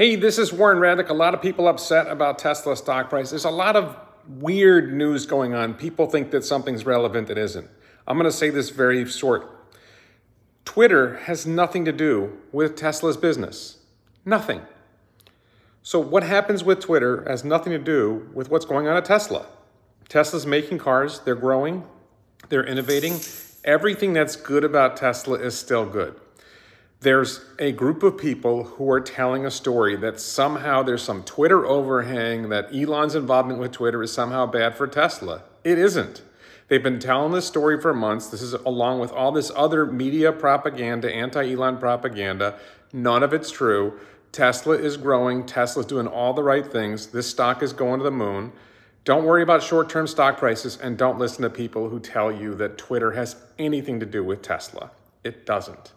Hey, this is Warren Redlich. A lot of people upset about Tesla stock price. There's a lot of weird news going on. People think that something's relevant that isn't. I'm going to say this very short. Twitter has nothing to do with Tesla's business. Nothing. So what happens with Twitter has nothing to do with what's going on at Tesla. Tesla's making cars, they're growing, they're innovating. Everything that's good about Tesla is still good there's a group of people who are telling a story that somehow there's some Twitter overhang that Elon's involvement with Twitter is somehow bad for Tesla. It isn't. They've been telling this story for months. This is along with all this other media propaganda, anti Elon propaganda. None of it's true. Tesla is growing. Tesla's doing all the right things. This stock is going to the moon. Don't worry about short term stock prices and don't listen to people who tell you that Twitter has anything to do with Tesla. It doesn't.